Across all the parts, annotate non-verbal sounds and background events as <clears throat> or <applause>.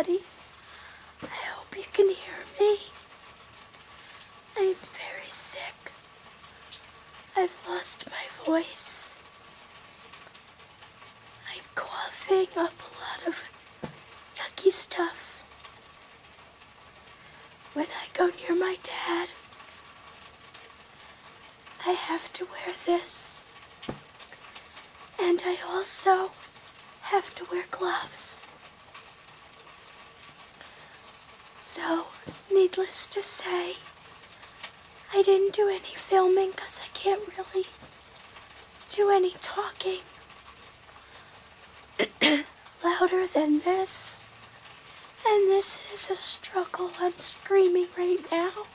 everybody. I hope you can hear me. I'm very sick. I've lost my voice. I'm coughing up a lot of yucky stuff. When I go near my dad, I have to wear this. And I also have to wear gloves. So, needless to say, I didn't do any filming because I can't really do any talking <clears throat> louder than this. And this is a struggle I'm screaming right now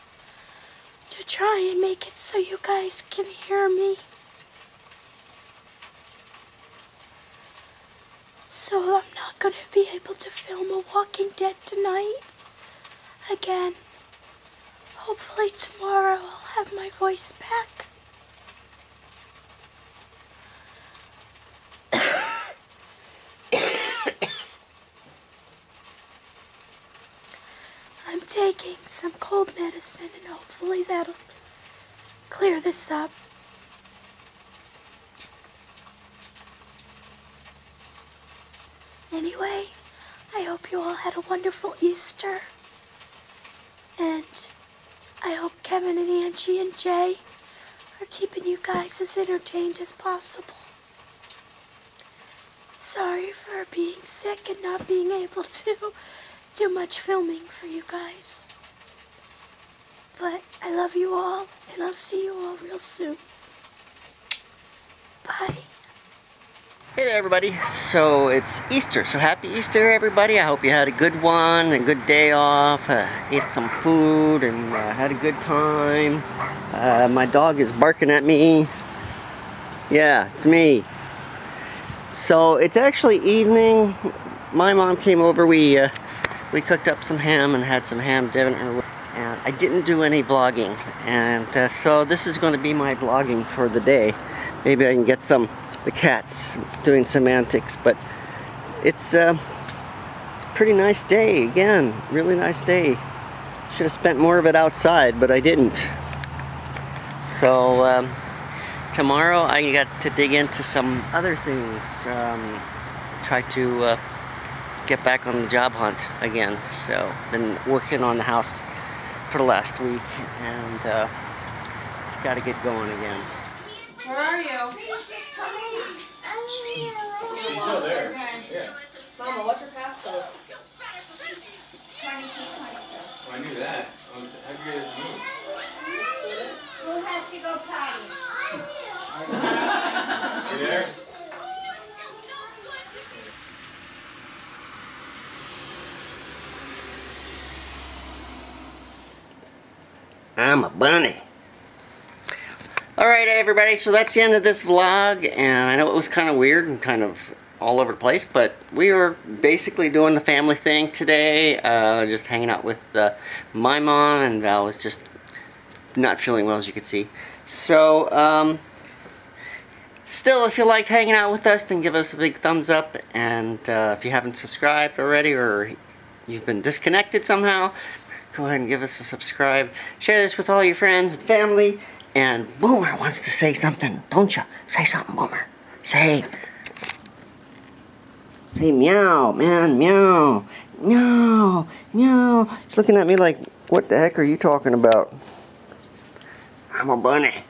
to try and make it so you guys can hear me. So I'm not going to be able to film a Walking Dead tonight again. Hopefully tomorrow I'll have my voice back. <coughs> I'm taking some cold medicine and hopefully that'll clear this up. Anyway, I hope you all had a wonderful Easter. And I hope Kevin and Angie and Jay are keeping you guys as entertained as possible. Sorry for being sick and not being able to do much filming for you guys. But I love you all, and I'll see you all real soon. Bye. Hey there everybody, so it's Easter, so happy Easter everybody. I hope you had a good one, a good day off, uh, ate some food and uh, had a good time. Uh, my dog is barking at me. Yeah, it's me. So it's actually evening. My mom came over, we uh, we cooked up some ham and had some ham dinner. And I didn't do any vlogging, and uh, so this is going to be my vlogging for the day. Maybe I can get some the cats doing some antics, but it's, uh, it's a pretty nice day. Again, really nice day. Should have spent more of it outside, but I didn't. So um, tomorrow I got to dig into some other things. Um, try to uh, get back on the job hunt again. So been working on the house for the last week, and uh, got to get going again. Where are you? She's still there. Yeah. Mama, what's your passcode? I knew that. I was, how'd you guys move? Who has to go potty? You there? I'm a bunny. Alright everybody, so that's the end of this vlog, and I know it was kind of weird and kind of all over the place, but we were basically doing the family thing today, uh, just hanging out with uh, my mom, and Val was just not feeling well as you can see. So, um, still, if you liked hanging out with us, then give us a big thumbs up, and uh, if you haven't subscribed already, or you've been disconnected somehow, go ahead and give us a subscribe. Share this with all your friends and family. And Boomer wants to say something, don't you? Say something, Boomer. Say. Say meow, man, meow. Meow, meow. He's looking at me like, what the heck are you talking about? I'm a bunny.